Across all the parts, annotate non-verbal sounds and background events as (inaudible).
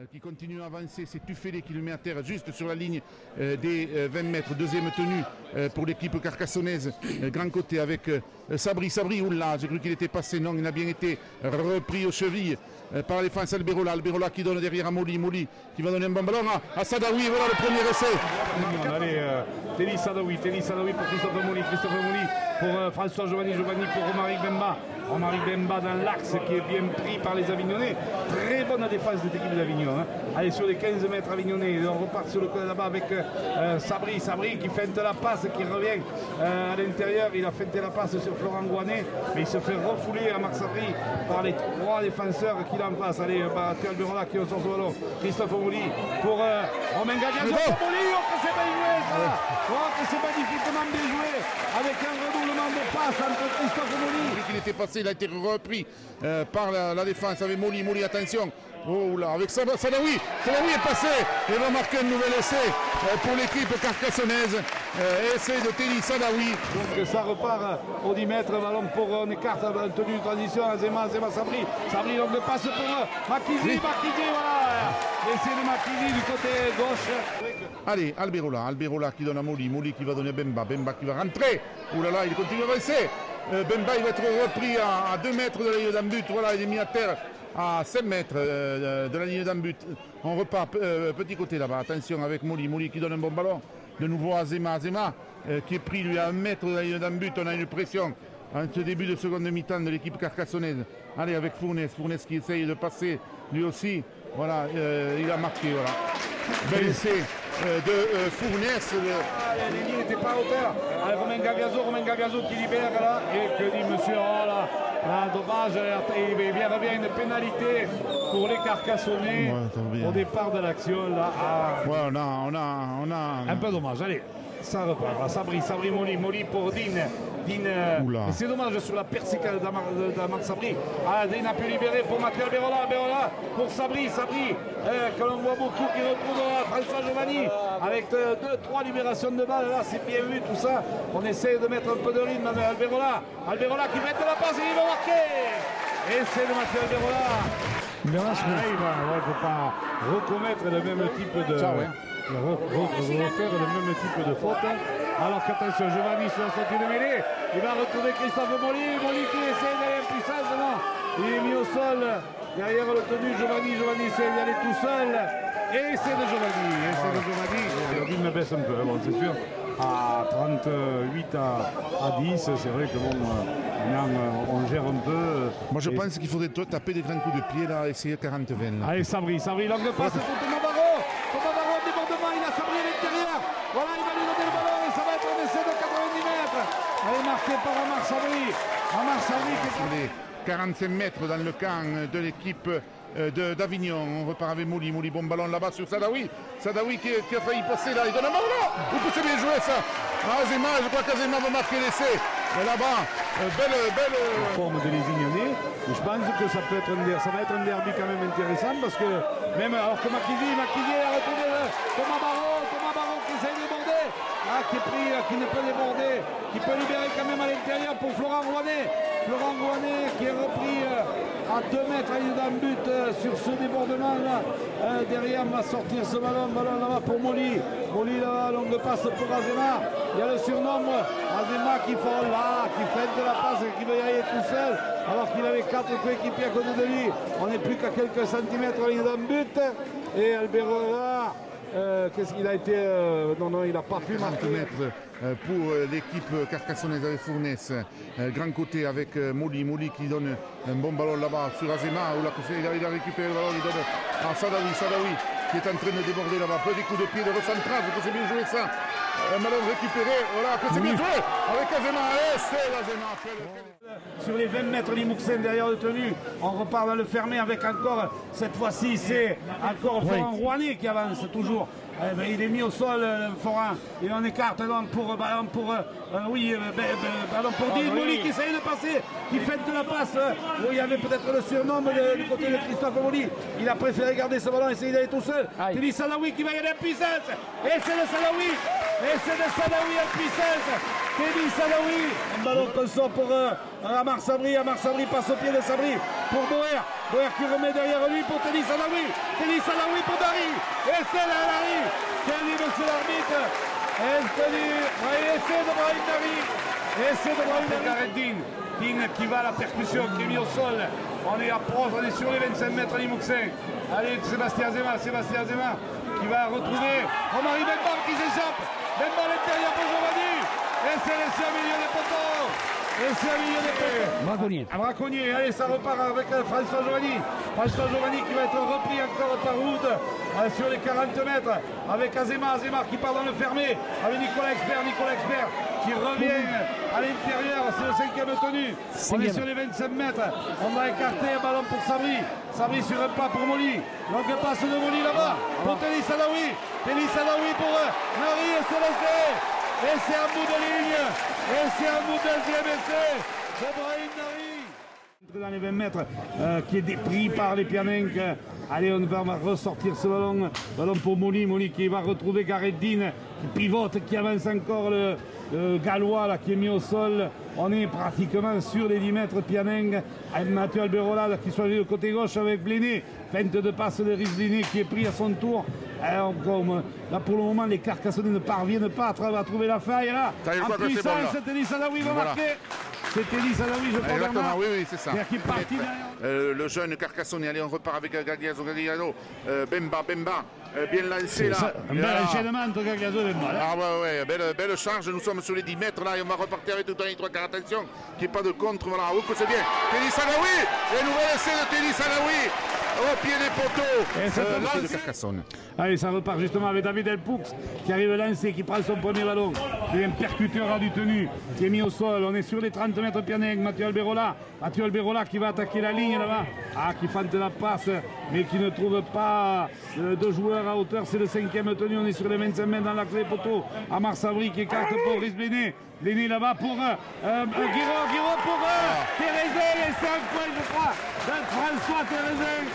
Euh, qui continue à avancer. C'est Tufélé qui le met à terre juste sur la ligne euh, des 20 euh, mètres. Deuxième tenue pour l'équipe carcassonnaise. grand côté avec Sabri. Sabri, oula, j'ai cru qu'il était passé. Non, il a bien été repris aux chevilles par la défense Alberola. Alberola qui donne derrière à Moli. Moli qui va donner un bon ballon à, Sadawi. Voilà le premier essai. Allez, Téli Sadawi. Téli Sadawi pour Christophe Moli. Christophe Moli pour François Giovanni. Giovanni pour Romaric Bemba. Romaric Bemba dans l'axe qui est bien pris par les Avignonnais. Très bonne défense de cette équipe d'Avignon. Hein. Allez, sur les 15 mètres Avignonnais, on repart sur le côté là-bas avec euh, Sabri. Sabri qui feinte la passe, qui revient euh, à l'intérieur. Il a feinté la passe sur Florent Gouanet, mais il se fait refouler à Marc Sabri par les trois défenseurs qu'il en face. Allez, bah, Burola qui est au sens ballon. Christophe Ouli pour euh, Romain Gagazo. Oh, que c'est bien joué ça Oh, que c'est magnifiquement bien joué avec un redoublement de passe entre Christophe Ouli. Il était passé, il a été repris par la, la défense avec Moli. Moli, attention. Oh là, avec Sadawi, Sadawi est passé et va marquer un nouvel essai euh, pour l'équipe carcassonnaise. Euh, essai de Téli Sadawi. Donc ça repart au 10 mètres, ballon pour on écarte la tenue de transition, Zema, Zema Sabri. Sabri donc le passe pour Makizi, Makizi, voilà. Essai de Makizi du côté gauche. Allez, Alberola, Alberola qui donne à Moli, Moli qui va donner à Bemba, Bemba qui va rentrer. Ouh là là, il continue à avancer. Euh, Bemba va être repris à, 2 mètres de la ligne d'un but. Voilà, il est mis à terre à 5 mètres euh, de la ligne d'un but. On repart euh, petit côté là-bas. Attention avec Mouli. Mouli qui donne un bon ballon. De nouveau Azema. Azema qui est pris lui à 1 mètre de la ligne d'un but. On a une pression en ce début de seconde mi-temps de l'équipe carcassonnaise. Allez avec Fournes. Fournes qui essaye de passer lui aussi. Voilà, il a marqué. Voilà. Bel essai de Fournes. Ah, les n'était pas à hauteur. Romain Gagazo, Romain Gagazo qui libère là. Et que dit monsieur Oh là ah, dommage, il revient une pénalité pour les Carcassonnais au départ de l'action. Là, ah. ouais, on a, on a, on a. Un peu dommage. Allez, ça repart. Sabri, Sabri Moli, Moli pour Dine. C'est dommage sur la persicale d'Amar Sabri. Ah, Dine a pu libérer pour Mathieu Berola. Berola pour Sabri. Sabri, euh, que l'on voit beaucoup qui retrouve François Giovanni avec 2-3 euh, libérations de balles. Là, c'est bien vu tout ça. On essaie de mettre un peu de rythme avec Alberola. Alberola qui met de la passe et il va marquer. Et c'est de Mathieu Alberola. Ah, il ne faut pas recommettre le même type de. Refaire le même type de faute. Alors qu'attention, Giovanni sur la sortie de mêlée. Il va retrouver Christophe Molly. Molly qui essaie d'aller en puissance. Non, il est mis au sol. Derrière le tenu, Giovanni. Giovanni essaie d'y aller tout seul. Et c'est de Giovanni. Et c'est de Giovanni. Le me baisse un peu, bon, c'est sûr. À 38 à, 10, c'est vrai que bon, euh, on gère un peu. Moi je pense qu'il faudrait taper des grands coups de pied là, essayer 40-20. Allez, Sabri, Sabri, longue passe pour Thomas Barreau. Thomas Barreau, débordement, il a Sabri à l'intérieur. Voilà, il va lui donner le ballon. Elle est marquée par Amar Sabri. Amar Sabri qui est... 45 mètres dans le camp de l'équipe euh, d'Avignon. On repart avec Mouli. Mouli, bon ballon là-bas sur Sadawi. Sadawi qui, qui, a failli passer là. Il donne un ballon là. Où c'est bien joué ça ah, Zema, je crois qu'Azema va marquer l'essai. Mais là-bas, euh, belle, belle. La forme de les Je pense que ça peut être un ça va être un derby quand même intéressant parce que même alors que Makizi, Makizi a retrouvé Thomas Barreau, Thomas Barreau qui essaie de déborder. Ah, qui est pris, qui ne peut déborder, qui peut libérer quand même à l'intérieur pour Florent Rouanet. Florent Rouanet qui est repris euh, à 2 mètres d'un but euh, sur ce débordement là. Euh, derrière va sortir ce ballon, ballon là-bas pour Molly. Molly là, longue passe pour Azema. Il y a le surnom Azema qui fait là, qui fait de la passe et qui veut y aller tout seul. Alors qu'il avait quatre coéquipiers à côté de lui. On n'est plus qu'à quelques centimètres d'un but. Et Albero là. Euh, qu'est-ce qu'il a été euh, Non, non, il n'a pas pu marquer. Euh, pour l'équipe carcassonnaise avec Fournès. grand côté avec Moli. Moli qui donne un bon ballon là-bas sur Azema. Où il, a, il a récupéré le ballon, il donne à Sadawi. Sadawi qui est en train de déborder là-bas. Petit coup de pied de recentrage, c'est bien joué ça. Ballon récupéré, voilà, que c'est bien joué avec Azema. Et c'est Azema. Sur les 20 mètres, Limouxen derrière le tenue. On repart dans le fermé avec encore, cette fois-ci, c'est encore Florent Rouanet qui avance toujours. Eh ben, il est mis au sol, euh, Forin. Et on écarte donc pour, ballon pour, euh, euh, oui, ballon pour ah, Moli qui essaye de passer, qui fait de la passe. il y avait peut-être le surnom du côté de Christophe Moli. Il a préféré garder ce ballon, essayer d'aller tout seul. C'est Salawi qui va y aller en puissance. Et c'est le Salawi. Et c'est le Salawi en puissance. Teddy Salawi. Un ballon qu'on sort pour Amar Sabri. Amar Sabri passe au pied de Sabri pour Boer. Boer qui remet derrière lui pour Teddy Sadawi. Teddy Sadawi pour Dari. Et c'est là, Dari. Quel monsieur l'arbitre Essai de Brahim Dari. Essai de Brahim Dari. Din qui va à la percussion, qui est mis au sol. On est à proche, on est sur les 25 mètres à Limoxin. Allez, Sébastien Zema, Sébastien Zema qui va retrouver Romari Benbar qui s'échappe. Benbar l'intérieur pour c'est laissé au milieu des poteaux. C'est au milieu des poteaux. Braconnier. Allez, ça repart avec euh, François Giovanni. François Giovanni qui va être repris encore par Wood euh, sur les 40 mètres. Avec Azema. Azema qui part dans le fermé. Avec Nicolas Expert. Nicolas Expert qui revient à l'intérieur. C'est le cinquième tenu. On est sur les 25 mètres. On va écarter un ballon pour Sabri. Sabri sur un pas pour Molly. Donc passe de Molly là-bas. Pour Télis Sadawi. Télis Sadawi pour Nari et c'est et c'est un bout de ligne. Et c'est un bout de deuxième essai de Brahim Nari. Dans les 20 mètres, euh, qui est dépris par les Pianenques. Allez, on va ressortir ce ballon. Ballon pour Molly. Molly qui va retrouver Gareddine, qui pivote, qui avance encore le, Gallois là, qui est mis au sol. On est pratiquement sur les 10 mètres. Pianeng, Mathieu Alberola qui soit du côté gauche avec Bléné. Feinte de passe de Rizliné qui est pris à son tour. Comme, là pour le moment, les Carcassonnais ne parviennent pas à, trouver la faille. Là, en puissance, c'était Sadawi va marquer. C'était Elie Sadawi, je crois. Exactement, oui, oui, c'est ça. Qui parti euh, le jeune Carcassonnais, allez, on repart avec Gagliazo, Gagliazo, euh, Bemba, Bemba. Euh, bien lancé là. Un bel enchaînement entre Gagliazo et Bemba. Ah ouais, ouais, belle, belle charge. Nous sommes sur les 10 mètres là et on va repartir avec tout un 3 quarts. Attention, qu'il n'y ait pas de contre. Voilà, oh, c'est bien. Teddy Sadawi, et nouvel essai de Teddy Sadawi au pied des poteaux. Et de Carcassonne. Allez, ça repart justement avec David Elpoux qui arrive lancer, qui prend son premier ballon. Il un percuteur à du tenu qui est mis au sol. On est sur les 30 mètres avec Mathieu Alberola. Mathieu Alberola qui va attaquer la ligne là-bas. Ah, qui fente la passe, mais qui ne trouve pas euh, de joueurs à hauteur. C'est le cinquième tenu. On est sur les 25 mètres dans l'axe des poteaux. Amar Sabri qui écarte pour Riz Béné. Là-bas pour euh, euh, Guiraud. Guiraud pour euh, Thérèse. Et c'est un point, je crois, François Thérèse.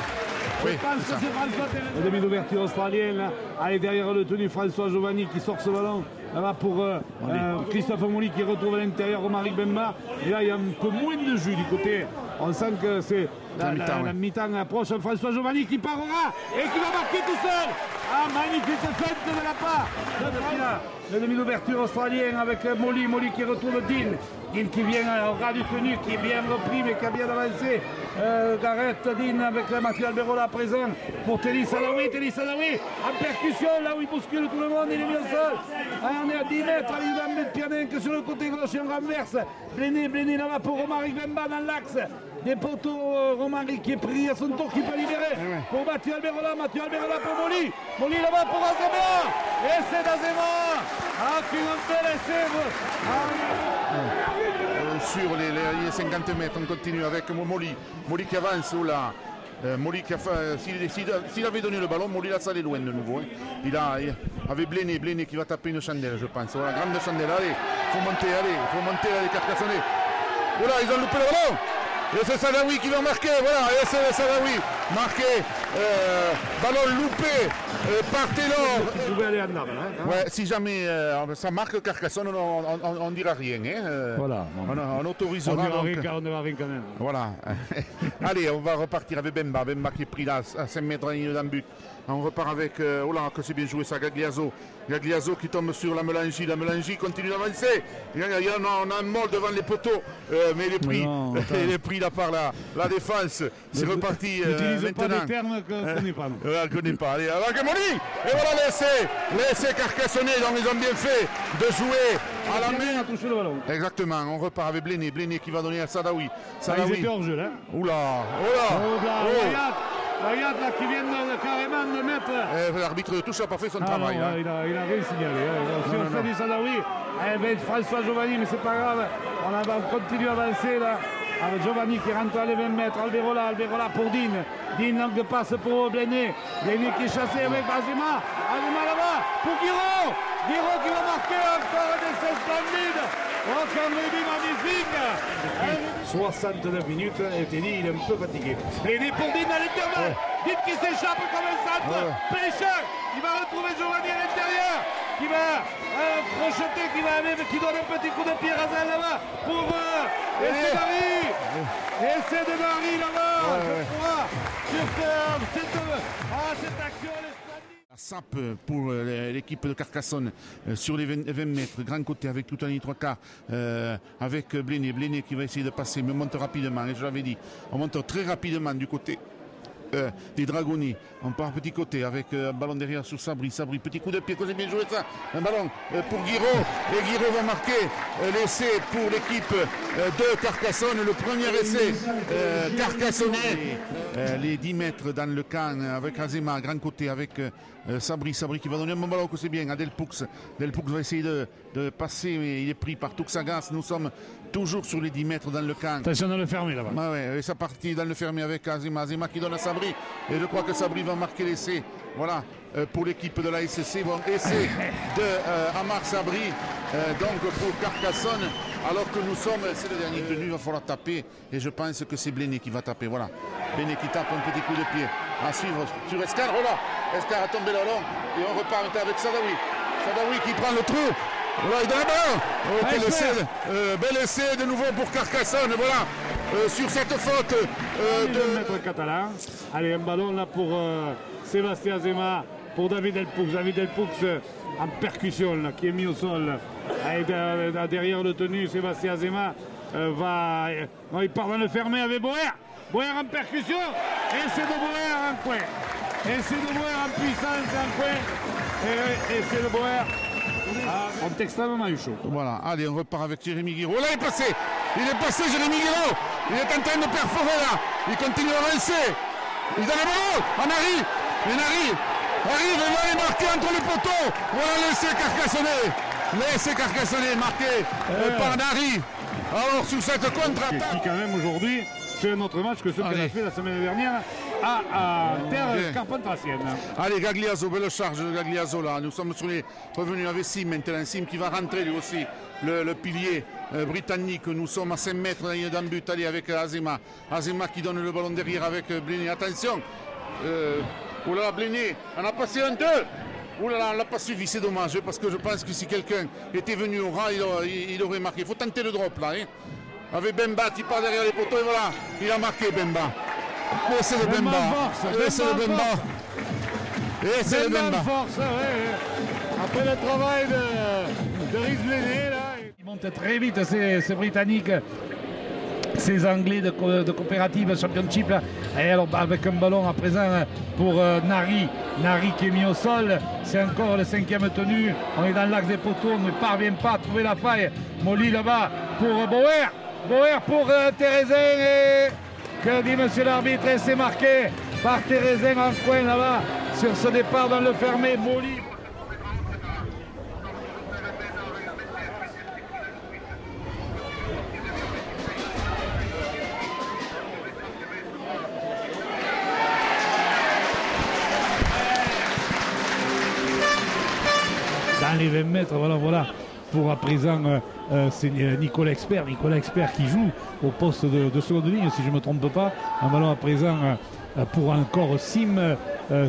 Oui, Je pense que c'est François La demi d'ouverture australienne. Là. Allez, derrière le tenu, François Giovanni qui sort ce ballon. Là-bas pour euh, euh, Christophe Molly qui retrouve à l'intérieur Romaric Bemba. Et là, il y a un peu moins de jus du côté. On sent que c'est la, mi-temps approche. François Giovanni qui parera et qui va marquer tout seul. Ah, magnifique fête de la part de Le demi d'ouverture australien avec Molly. Molly qui retrouve Dean. Dean qui vient au ras du tenu, qui est bien repris mais qui a bien avancé. Euh, Gareth Dean avec Mathieu Alberola présent pour Teddy Salawi. Teddy Salawi en percussion là où il bouscule tout le monde. Il est au sol. Ah, on est à 10 mètres. Va mettre Pianin que sur le côté gauche et on renverse. Bléné, Bléné là-bas pour Romaric Bemba dans l'axe des poteaux euh, Romaric qui est pris à son tour qui peut libérer eh pour Mathieu Alberola, Mathieu Alberola pour Molly, Molly là-bas pour Azema, et c'est d'Azema, ah qui nous fait laisser euh, sur les, 50 mètres, on continue avec Molly, Molly qui avance là. Euh, Molly qui a fait, s'il avait donné le ballon, là ça allait loin de nouveau. Hein. Il a avec Bléné, Bléné qui va taper une chandelle je pense. Voilà, grande chandelle, allez, il faut monter, allez, il faut monter là les Carcassonnais. Voilà, ils ont loupé le ballon et c'est Sadawi qui va marquer, voilà, et c'est Sadawi marqué, euh, ballon loupé euh, par Taylor. aller en hein, ouais, si jamais euh, ça marque Carcassonne, on ne dira rien. Hein, euh, voilà. On, on autorisera. On dira rien, on dira rien quand même. Voilà. (laughs) Allez, on va repartir avec Bemba. Bemba qui est pris là à 5 mètres d'un but. On repart avec, euh, oh là, que c'est bien joué ça, Gagliazo. Gagliazo qui tombe sur la Melangie. La Melangie continue d'avancer. Il y a, on a un mort devant les poteaux, euh, mais il est pris, (laughs) il est pris là par la, la défense. C'est reparti euh, maintenant. pas des termes qu'on connaît pas. On (laughs) connaît pas. Allez, Moni Et voilà l'essai. L'essai carcassonné, donc ils ont bien fait de jouer à la main. touché le ballon. Exactement, on repart avec Bléné. Bléné qui va donner à Sadawi. Sadawi. Ah, ils étaient hors jeu là. Oula, oula. Là, oh. Regarde là qui vient de, carrément de mettre. Eh, L'arbitre touche n'a pas fait son ah travail. Non, il, a, il a rien signalé. Hein. Si on fait du Sadawi, François Giovanni, mais c'est pas grave. On, a, on continue à avancer là. Avec Giovanni qui rentre à les 20 mètres. Alberola, Alberola pour Dean. Dean langue de passe pour Bléné. Bléné qui est chassé avec Azima. Azima là-bas pour Guiraud. Guiraud qui va marquer encore des essai splendide. Oh, quel magnifique 69 minutes et Teddy il est un peu fatigué. Bléné pour Dean à l'intervalle. Dean qui s'échappe comme un centre. Pêcheur. Il va retrouver Giovanni à l'intérieur. qui va euh, crocheter, qui va aller, qui donne un petit coup de pied Razel là-bas pour euh, et c'est Marie Et c'est de Marie là-bas Je crois sur cette, ah, cette action SAP pour euh, l'équipe de Carcassonne euh, sur les 20, mètres, grand côté avec tout un ligne 3 quarts, euh, avec Bléné. Bléné qui va essayer de passer, mais monte rapidement, et je l'avais dit, on monte très rapidement du côté euh, des Dragonniers. On part petit côté avec euh, un ballon derrière sur Sabri. Sabri, petit coup de pied, c'est bien joué ça. Un ballon euh, pour Guiraud. Et Guiraud va marquer l'essai pour l'équipe de Carcassonne. Le premier essai carcassonnais. les 10 mètres dans le camp avec Azema, grand côté avec Sabri. Sabri qui va donner un bon ballon que c'est bien à Delpoux. Delpoux va essayer de, passer, mais il est pris par Tuxagas. Nous sommes toujours sur les 10 mètres dans le camp. Attention dans le fermé là-bas. Ah ouais, et ça partit dans le fermé avec Azema. Azema qui donne à Sabri. Et je crois que Sabri va marquer l'essai. Voilà, euh, pour l'équipe de la SSC. Bon, essai de euh, Amar Sabri, euh, donc pour Carcassonne. Alors que nous sommes, c'est le dernier tenu, il va falloir taper. Et je pense que c'est Bléné qui va taper. Voilà, Bléné qui tape un petit coup de pied. À suivre sur Escar. Voilà, Escar a tombé le long. Et on repart avec Sadawi. Sadawi qui prend le trou. Voilà, il essai, bel essai de nouveau pour Carcassonne. Voilà, euh, sur cette faute euh, de catalan. Allez, un ballon là pour euh, Sébastien Zema, pour David Elpoux. David Elpoux en percussion qui est mis au sol. derrière le tenu, Sébastien Zema va. Non, il part dans le fermé avec Boer. Boer en percussion. Et c'est de Boer en coin. Et c'est de Boer en puissance en coin. Et, et c'est de Boer on est extrêmement chaud. Voilà, allez, on repart avec Jérémy Guiraud. Là, il est passé. Il est passé, Jérémy Guiraud Il est en train de perforer là. Il continue à avancer. Il donne le ballon à Nari Et Nari arrive et va aller marquer entre les poteaux. Voilà l'essai carcassonné. L'essai carcassonné marqué euh, par Nari Alors, sur cette contre-attaque. Qui, quand même, aujourd'hui, fait un autre match que ce qu'il a fait la semaine dernière à, terre carpentracienne. Allez, Gagliazo, belle charge de Gagliazo là. Nous sommes sur les revenus avec Sim maintenant. Sim qui va rentrer lui aussi, le, pilier euh, britannique. Nous sommes à 5 mètres d'un but. Allez, avec Azema. Azema qui donne le ballon derrière avec euh, Bléné. Attention. Euh, là, Bléné, on a passé un 2. Ouh là là, on l'a pas suivi, c'est dommage, parce que je pense que si quelqu'un était venu au ras, il aurait, marqué. Il faut tenter le drop là. Hein. Avec Bemba qui part derrière les poteaux et voilà, il a marqué Bemba. Et c'est le Bemba. Et c'est le Bemba. Et c'est le Bemba. Force, Après le travail de, de Riz là. Il monte très vite ces, Britanniques. Ces Anglais de, de coopérative Championship. Et alors avec un ballon à présent pour euh, Nari. Nari qui est mis au sol. C'est encore le cinquième tenu. On est dans l'axe des poteaux. On ne parvient pas à trouver la faille. Molly là-bas pour Bauer Boer. Pour euh, et que dit monsieur l'arbitre et c'est marqué par Thérésin en coin là-bas sur ce départ dans le fermé. Pour à présent euh, euh, c'est euh, Nicolas Expert. Nicolas Expert qui joue au poste de, seconde ligne, si je ne me trompe pas. Un ballon à présent pour encore Sim.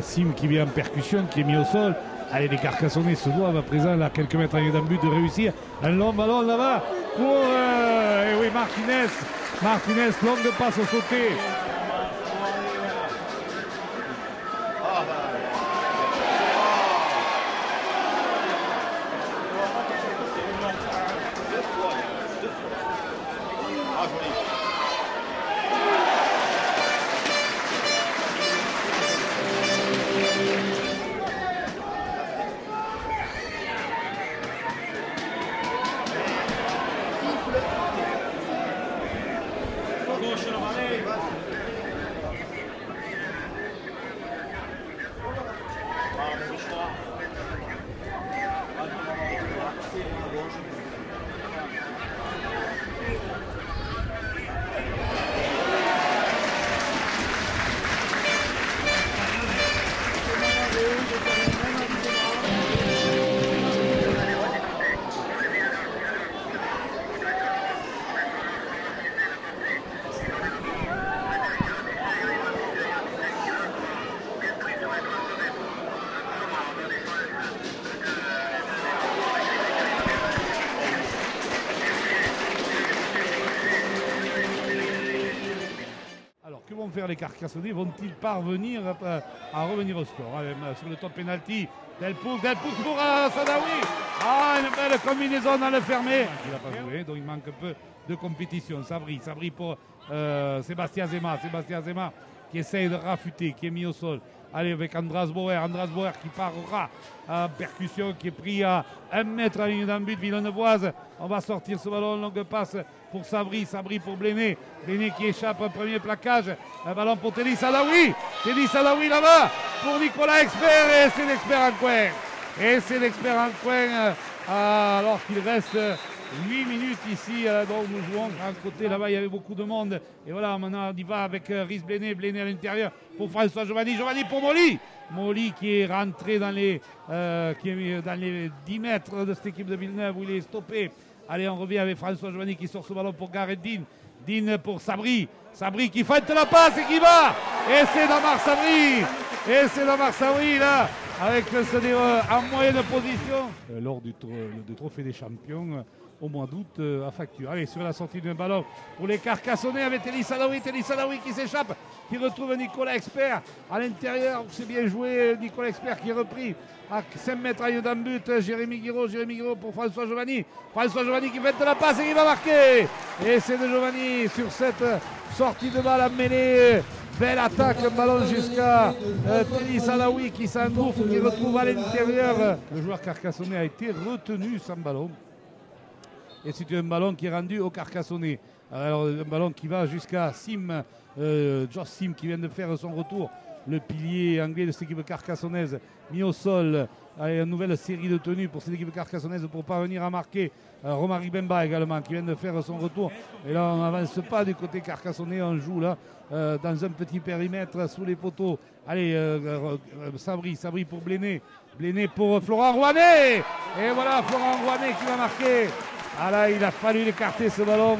Sim qui vient en percussion, qui est mis au sol. Allez, les Carcassonnais se doivent à présent, là, quelques mètres d'un but, de réussir. Un long ballon là-bas pour et oui, Martinez. Martinez, longue passe au sauté. Les Carcassonnais Vont-ils parvenir à, revenir au score Sur le top penalty, Delpouk, Delpouk pour Sadawi. Ah, une belle combinaison dans le fermé. Il n'a pas joué, donc il manque un peu de compétition. Sabri, Sabri pour Sébastien Zema. Sébastien Zema qui essaye de rafuter, qui est mis au sol. Allez, avec Andras Bauer. Andras Bauer qui parera à percussion, qui est pris à 1 mètre à la ligne d'un but. Villeneuvoise, on va sortir ce ballon. Longue passe pour Sabri. Sabri pour Bléné. Bléné qui échappe un premier plaquage. Un ballon pour Teddy Salawi. Teddy Salawi là-bas pour Nicolas Expert. Et c'est l'expert en coin. Et c'est l'expert en coin euh, alors qu'il reste 8 minutes ici à où nous jouons. À côté, là-bas, il y avait beaucoup de monde. Et voilà, maintenant, on y va avec euh, Riz Bléné, Bléné à l'intérieur pour François Giovanni. Giovanni pour Molly. Molly qui est rentré dans les, euh, qui est dans les 10 mètres de cette équipe de Villeneuve où il est stoppé. Allez, on revient avec François Giovanni qui sort ce ballon pour Gareth Dean. Dean pour Sabri. Sabri qui fait la passe et qui va. Et c'est Damar Sabri. Et c'est Damar Sabri là avec ce euh, en moyenne position. lors du, du trophée des champions, au mois d'août euh, à facture. Allez, sur la sortie d'un ballon pour les Carcassonnais avec Elie Salawi, Elie Salawi qui s'échappe, qui retrouve Nicolas Expert à l'intérieur. C'est bien joué, Nicolas Expert qui est repris à 5 mètres à d'un but. Jérémy Guiraud, Jérémy Guiraud pour François Giovanni. François Giovanni qui fait de la passe et qui va marquer. Et c'est de Giovanni sur cette sortie de balle à mêlée. Belle attaque, un ballon jusqu'à euh, Salawi qui s'engouffre, qui retrouve à l'intérieur. Le joueur carcassonnais a été retenu sans ballon. Et c'est un ballon qui est rendu au Carcassonnet. Alors, un ballon qui va jusqu'à Sim, euh, Josh Sim qui vient de faire son retour. Le pilier anglais de cette équipe carcassonnaise mis au sol. Allez, une nouvelle série de tenues pour cette équipe carcassonnaise pour parvenir à marquer. Euh, Bemba également qui vient de faire son retour. Et là, on n'avance pas du côté carcassonnais. On joue là euh, dans un petit périmètre sous les poteaux. Allez, Sabri, Sabri pour Bléné. Bléné pour Florent Rouanet. Et voilà, Florent Rouanet qui va marquer. Ah là, il a fallu écarter ce ballon.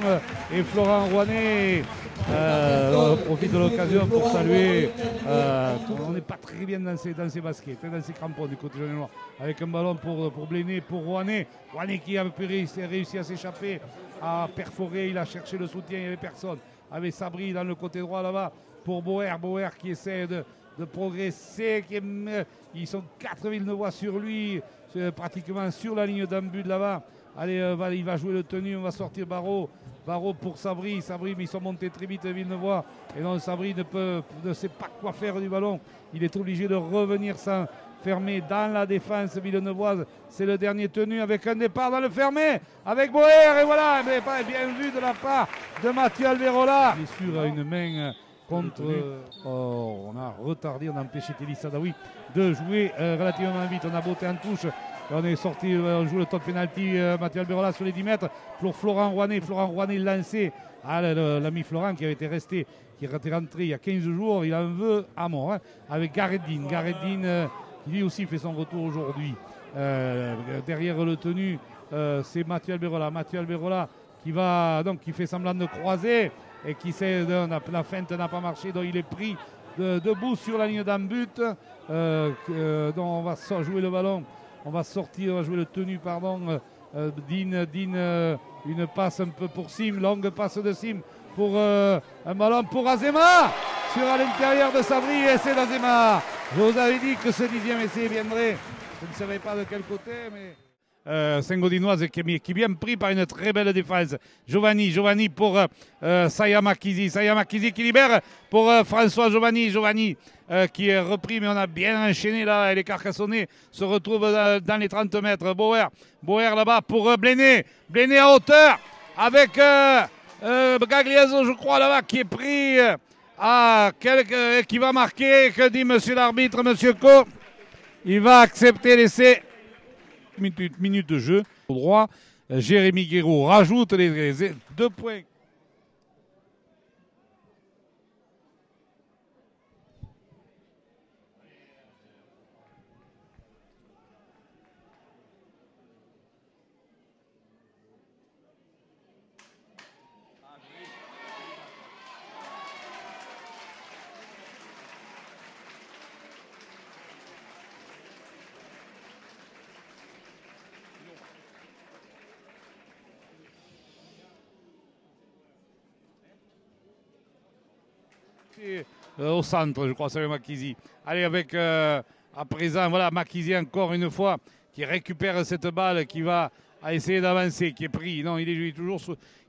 Et Florent Rouanet euh, profite de l'occasion pour saluer. Euh, on n'est pas très bien dans ses, dans baskets, hein, dans ses crampons du côté jaune noir. Avec un ballon pour, pour Bléné, pour Rouanet. Rouanet qui a réussi, à s'échapper, à perforer. Il a cherché le soutien, il n'y avait personne. Avec Sabri dans le côté droit là-bas pour Boer. Boer qui essaie de, progresser. Qui ils sont 4000 voix sur lui, pratiquement sur la ligne d'un but là-bas. Allez, euh, il va jouer le tenu, on va sortir Barreau. Barreau pour Sabri. Sabri, mais ils sont montés très vite, Villeneuve. Et non, Sabri ne, peut, ne sait pas quoi faire du ballon. Il est obligé de revenir s'enfermer dans la défense villeneuvoise. C'est le dernier tenu avec un départ dans le fermé, avec Boer. Et voilà, mais pas bien vu de la part de Mathieu Alverola. Il est sur une main contre. Oh, on a retardé, on a empêché Télis Sadawi de jouer euh, relativement vite. On a botté en touche on est sorti, euh, on joue le top penalty, euh, Mathieu Alberola sur les 10 mètres pour Florent Rouanet. Florent Rouanet lancé à l'ami Florent qui avait été resté, qui était rentré il y a 15 jours. Il en veut à mort hein, avec Gareddin. Gareddin euh, qui lui aussi fait son retour aujourd'hui. derrière le tenu, c'est Mathieu Alberola. Mathieu Alberola qui va donc qui fait semblant de croiser et qui sait la feinte n'a pas marché donc il est pris debout sur la ligne d'un but donc on va jouer le ballon on va sortir, on va jouer le tenu, pardon. Euh, euh Dean, euh, une passe un peu pour Sim, longue passe de Sim pour un ballon pour Azema sur à l'intérieur de Sabri, essai d'Azema. Je vous avais dit que ce dixième essai viendrait. Je ne savais pas de quel côté, mais. Euh, Saint-Gaudinoise qui, est bien pris par une très belle défense. Giovanni, Giovanni pour euh, Sayama Kizi. Sayama Kizi qui libère pour François Giovanni. Giovanni euh, qui est repris, mais on a bien enchaîné là. Et les Carcassonnais se retrouvent dans, les 30 mètres. Bauer, Bauer là-bas pour euh, Bléné. Bléné à hauteur avec euh, euh Gagliazo, je crois, là-bas, qui est pris à quelques, qui va marquer. Que dit monsieur l'arbitre, monsieur Co Il va accepter l'essai. Minute, minute de jeu. Au droit, Jérémy Guéraud rajoute les deux points. Au centre, je crois, c'est Makizi. Allez, avec à présent, voilà, Makizi encore une fois qui récupère cette balle, qui va essayer d'avancer, qui est pris. Non, il est, toujours,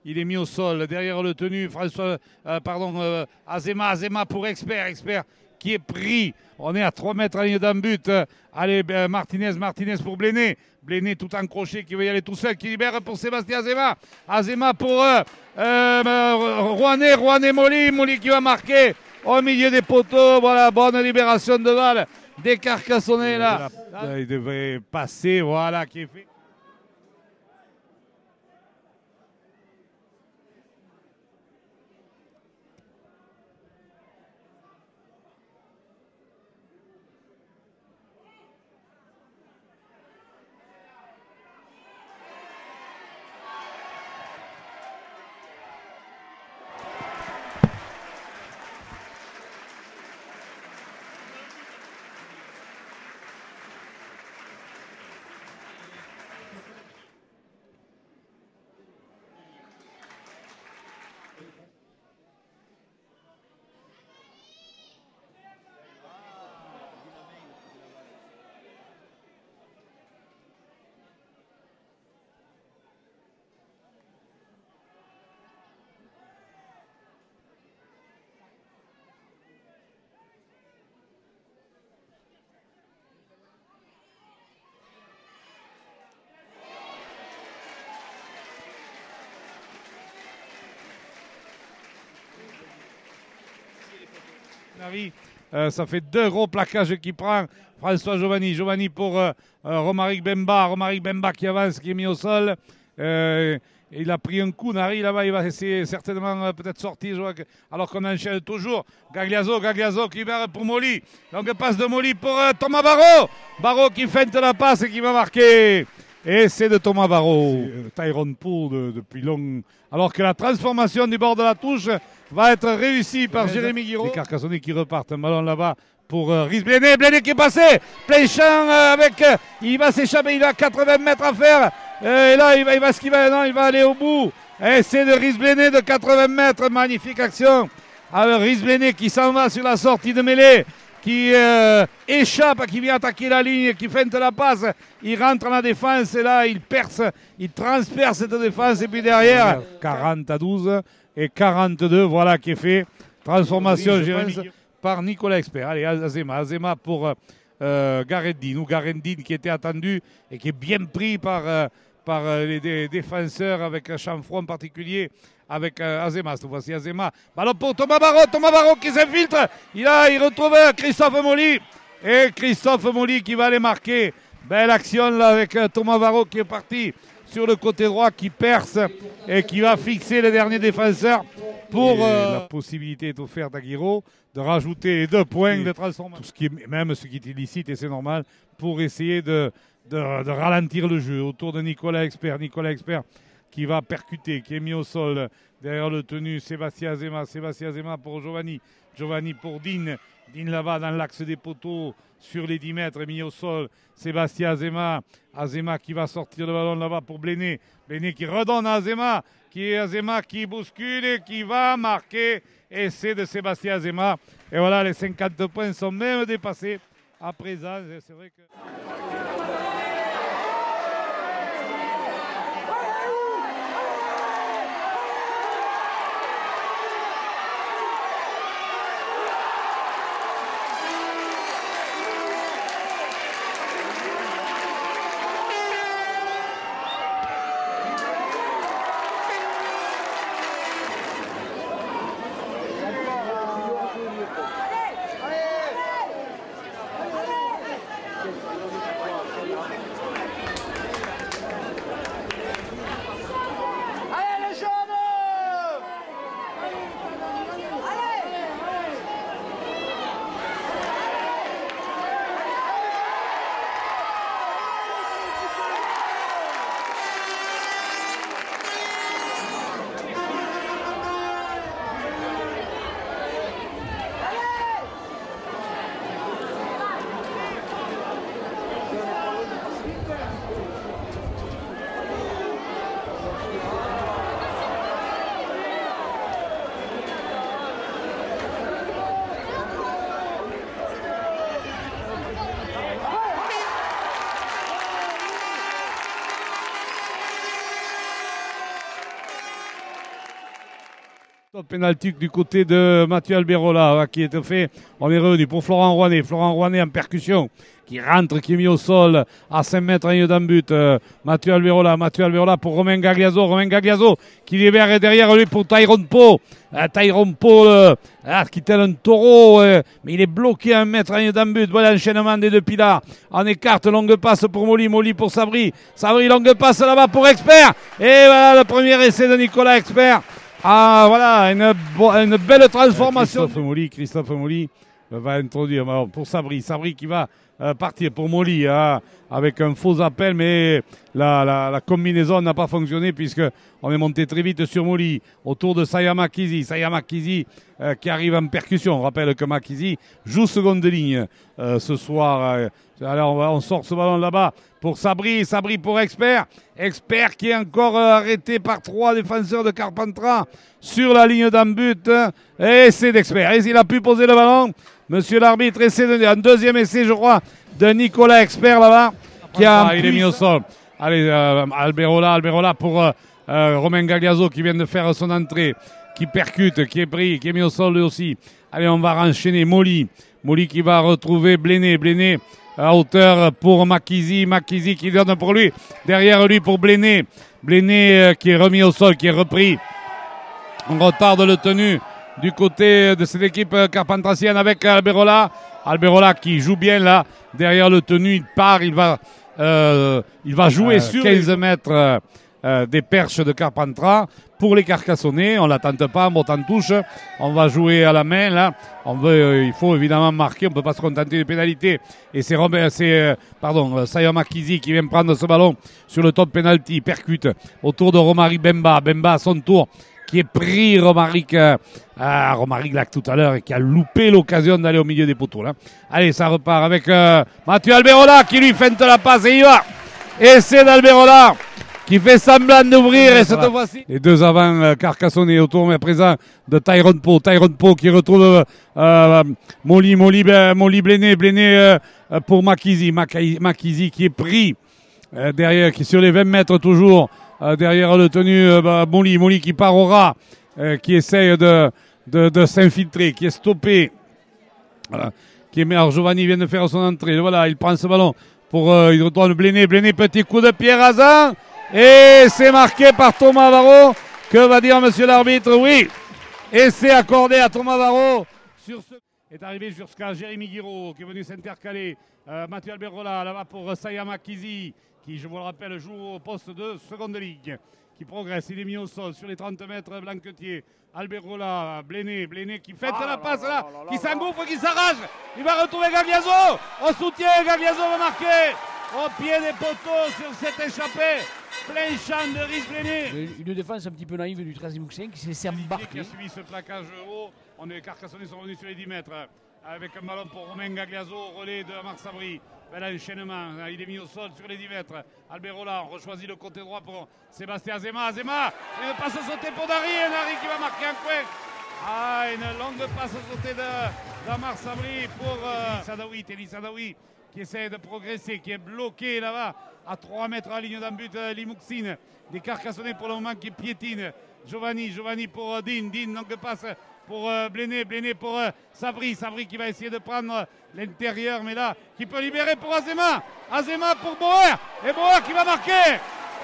il est mis au sol derrière le tenu. François, pardon, Azema, Azema pour expert, expert qui est pris. On est à 3 mètres à ligne d'un but. Allez, ben, Martinez, Martinez pour Bléné. Bléné tout en crochet qui veut y aller tout seul, qui libère pour Sébastien Azema. Azema pour euh, euh, Rouanet, Rouanet Molly. Molly qui va marquer au milieu des poteaux. Voilà, bonne libération de balle des là. Il devrait passer, voilà, qui est fait. Euh, ça fait deux gros plaquages qui prend François Giovanni. Giovanni pour euh, euh, Romaric Bemba. Romaric Bemba qui avance, qui est mis au sol. il a pris un coup, Nari là-bas, il va essayer certainement peut-être sortir, alors qu'on enchaîne toujours. Gagliazo, Gagliazo qui va pour Molly. Donc passe de Molly pour Thomas Barrault. Barrault qui feinte la passe et qui va marquer. Et c'est de Thomas Barrault. Tyrone Poole depuis long. Alors que la transformation du bord de la touche va être réussi par Jérémy Guiraud. Les Carcassonnais qui repartent. Un ballon là-bas pour euh, Riz Bléné. Bléné qui est passé. Plein champ euh, avec. Euh, il va s'échapper. Il a 80 mètres à faire. et là, il va, il va, ce qu'il va, non, il va aller au bout. Et c'est de Riz Bléné de 80 mètres. Magnifique action. Alors Riz Bléné qui s'en va sur la sortie de mêlée qui échappe, qui vient attaquer la ligne, qui feinte la passe. Il rentre en la défense et là, il perce, il transperce cette défense. Et puis derrière, 40 à 12 et 42. Voilà qui est fait. Transformation Jérémy par Nicolas Expert. Allez, Azema. Azema pour euh, euh Gareddin ou Gareddin qui était attendu et qui est bien pris par, euh, par euh, les défenseurs avec un chanfron particulier avec Azema. Cette fois-ci, Azema. Ballon pour Thomas Barrault. Thomas Barrault qui s'infiltre. Il, a, il retrouve Christophe Molly. Et Christophe Molly qui va aller marquer. Belle action là avec Thomas Barrault qui est parti sur le côté droit qui perce et qui va fixer le dernier défenseur pour euh, la possibilité est offerte à Guiraud de rajouter deux points de transformation, ce qui est, même ce qui est illicite et c'est normal pour essayer de, de, ralentir le jeu autour de Nicolas Expert. Nicolas Expert qui va percuter, qui est mis au sol derrière le tenu Sébastien Azema, Sébastien Azema pour Giovanni, Giovanni pour Dean, Dean là-bas dans l'axe des poteaux sur les 10 mètres, mis au sol. Sébastien Azema. Azema qui va sortir le ballon là-bas pour Bléné. Bléné qui redonne à Azema. Qui est Azema qui bouscule et qui va marquer. Et c'est de Sébastien Azema. Et voilà, les 50 points sont même dépassés à présent. C'est vrai que. Penalty du côté de Mathieu Alberola qui est fait. On est revenu pour Florent Rouanet. Florent Rouanet en percussion qui rentre, qui est mis au sol à 5 mètres en d'un but. Euh, Mathieu Alberola, Mathieu Alberola pour Romain Gagliazo. Romain Gagliazo qui libère derrière lui pour Tyrone Po. Euh, Tyrone Po ah, qui tel un taureau, euh, mais il est bloqué à un mètre en d'un but. Voilà l'enchaînement des deux pilars. En écarte, longue passe pour Molly, Molly pour Sabri. Sabri, longue passe là-bas pour Expert. Et voilà le premier essai de Nicolas Expert. Ah voilà, une, une belle transformation. Christophe Molly, Christophe Molly va introduire pour Sabri. Sabri qui va euh, partir pour Molly hein, avec un faux appel, mais la, combinaison n'a pas fonctionné puisque on est monté très vite sur Molly autour de Sayama Kizi. Sayama Kizi euh, qui arrive en percussion. On rappelle que Makizi joue seconde ligne euh, ce soir. alors on, sort ce ballon là-bas pour Sabri, Sabri pour Expert. Expert qui est encore euh, arrêté par trois défenseurs de Carpentras sur la ligne d'un but. Et c'est d'Expert. Et il a pu poser le ballon. Monsieur l'arbitre, essaie de, un deuxième essai, je crois, de Nicolas Expert là-bas. Qui a ah, il est mis au sol. Allez, euh, Alberola, Alberola pour euh, Romain Gagliazo qui vient de faire son entrée, qui percute, qui est pris, qui est mis au sol lui aussi. Allez, on va enchaîner Molly. Molly qui va retrouver Bléné. Bléné à hauteur pour Makizi. Makizi qui donne pour lui. Derrière lui pour Bléné. Bléné euh, qui est remis au sol, qui est repris. On retarde le tenu du côté de cette équipe carpentracienne avec Alberola. Alberola qui joue bien là. Derrière le tenu, il part, il va, euh, il va jouer euh, sur 15 mètres euh, des perches de Carpentras pour les carcassonnés. On l'attente pas en en touche. On va jouer à la main là. On veut, euh, il faut évidemment marquer. On peut pas se contenter des pénalités. Et c'est euh, pardon Sayama Kizi qui vient prendre ce ballon sur le top penalty, percute autour de Romaric Bemba. Bemba à son tour qui est pris Romaric, ah, Romaric là tout à l'heure et qui a loupé l'occasion d'aller au milieu des poteaux là. Allez, ça repart avec Mathieu Alberola qui lui feinte la passe et il va. Et c'est d'Alberola qui fait semblant d'ouvrir et cette fois-ci. Les deux avant euh, Carcassonne autour mais présent de Tyrone Po. Tyrone Po qui retrouve euh, euh Molly, Molly, Molly Bléné, Bléné euh, pour Makizi. Makizi qui est pris derrière, qui est sur les 20 mètres toujours derrière le tenu bah, Molly, qui part au rat, qui essaye de, s'infiltrer, qui est stoppé. Qui est, alors Giovanni vient de faire son entrée. Voilà, il prend ce ballon pour il retourne Bléné, Bléné, petit coup de pied rasant. Et c'est marqué par Thomas Varro. Que va dire monsieur l'arbitre Oui. Et c'est accordé à Thomas Varro sur ce est arrivé jusqu'à Jérémy Guiraud qui est venu s'intercaler. Euh, Mathieu Alberola là-bas pour Sayama Kizi qui, je vous le rappelle, joue au poste de seconde ligue. Qui progresse, il est mis au sol sur les 30 mètres. Blanquetier, Alberola, Bléné, Bléné qui fait ah la passe là, qui s'engouffre, qui s'arrache. Il va retrouver Gaviazo. Au soutien, Gaviazo va marquer. Au pied des poteaux sur cette échappée plein champ de risque Une défense un petit peu naïve du 13e Moussin qui s'est embarqué. qui a suivi ce plaquage haut. On est Carcassonnais sont revenus sur les 10 mètres avec un ballon pour Romain Gagliazo, relais de Marc Sabri. Bel enchaînement, il est mis au sol sur les 10 mètres. Alberola, on rechoisit le côté droit pour Sébastien Azema. Azema, une passe sautée pour Dari, et Dari qui va marquer un coin. Ah, une longue passe sautée de, Damar Sabri pour euh, Sadawi, Sadawi qui essaie de progresser, qui est bloqué là-bas à 3 mètres à ligne d'un but euh, Limouxine. Des Carcassonnais pour le moment qui piétinent. Giovanni, Giovanni pour euh, Dean, Dean donc passe pour euh, Bléné, Bléné pour Sabri, Sabri qui va essayer de prendre l'intérieur, mais là, qui peut libérer pour Azema, Azema pour Bauer, et Bauer qui va marquer.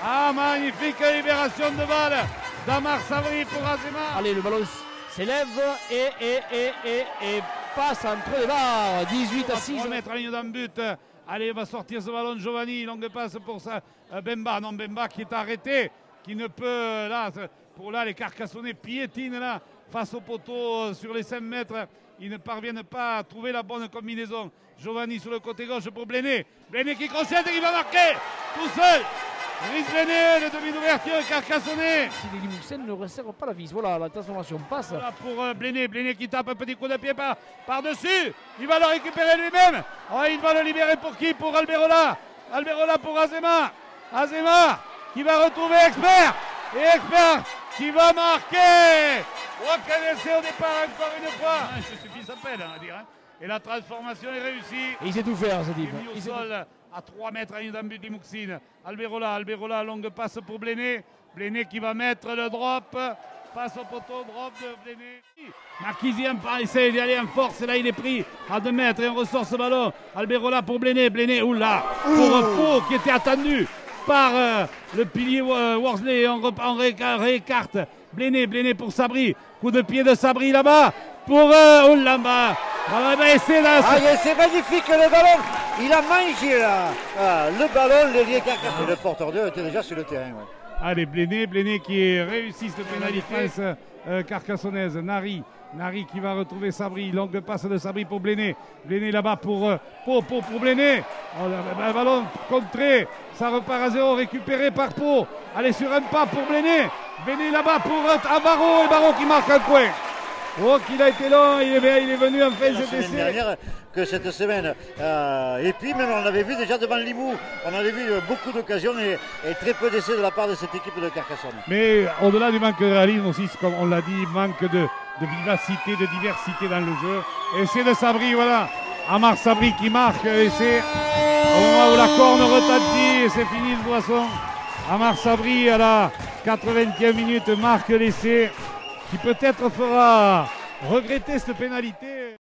Ah, magnifique libération de balle d'Amar Sabri pour Azema. Allez, le ballon s'élève et, et, et, et, et passe entre les barres. 18 à 6. 3 mètres à ligne d'un but. Allez, va sortir ce ballon Giovanni. Longue passe pour ça. Euh, Bemba. Non, Bemba qui est arrêté. Qui ne peut. Euh, là, pour là, les Carcassonnais piétinent là face au poteau euh, sur les 5 mètres. Ils ne parviennent pas à trouver la bonne combinaison. Giovanni sur le côté gauche pour Bléné. Bléné qui concède et qui va marquer tout seul. Brice Bléné, le demi d'ouverture, Carcassonné. Si les ne resserrent pas la vis. Voilà, la transformation passe. Voilà pour euh. Bléné qui tape un petit coup de pied par, par-dessus. Il va le récupérer lui-même. Oh, il va le libérer pour qui? Pour Alberola. Alberola pour Azema. Azema qui va retrouver Expert. Et Expert qui va marquer. Essai au départ encore une fois. Ah, je suffit sa peine, on va dire. Hein. Et la transformation est réussie. Et il sait tout faire, ce type. Il est mis au sol à 3 mètres à d'un but Alberola, Alberola, longue passe pour Bléné. Bléné qui va mettre le drop passe au poteau, drop de Bléné. Marquisien essaie d'aller en force, là il est pris à 2 mètres et on ressort ce ballon. Alberola pour Bléné, Bléné, oula, pour Pau qui était attendu par euh, le pilier euh, Worsley, on, on réécarte. Bléné, Bléné pour Sabri, coup de pied de Sabri là-bas, pour euh, Oulamba. Ah, c'est magnifique le ballon. Il a mangé là. Ah, le ballon, le lien le porteur d'eux était déjà sur le terrain. Allez, Bléné, Bléné qui réussit cette pénalité euh, carcassonnaise. Nari, Nari qui va retrouver Sabri. Longue passe de Sabri pour Bléné. Bléné là-bas pour, euh, pour, pour, pour Bléné. Oh, ballon contré. Ça repart à zéro, récupéré par Pau. Allez sur un pas pour Bléné. Bléné là-bas pour euh, Avaro et Baro qui marque un coin. Oh, qu'il a été long, il est, il est venu en fait cet essai. dernière que cette semaine. Euh, et puis, même, on l'avait vu déjà devant Limoux, on avait vu beaucoup d'occasions et, très peu d'essais de la part de cette équipe de Carcassonne. Mais au-delà du manque de réalisme aussi, comme on l'a dit, manque de, vivacité, de diversité dans le jeu. Essai de Sabri, voilà. Amar Sabri qui marque, essai au moment où la corne retentit et c'est fini le poisson. Amar Sabri à la 80e minute marque l'essai qui peut-être fera regretter cette pénalité.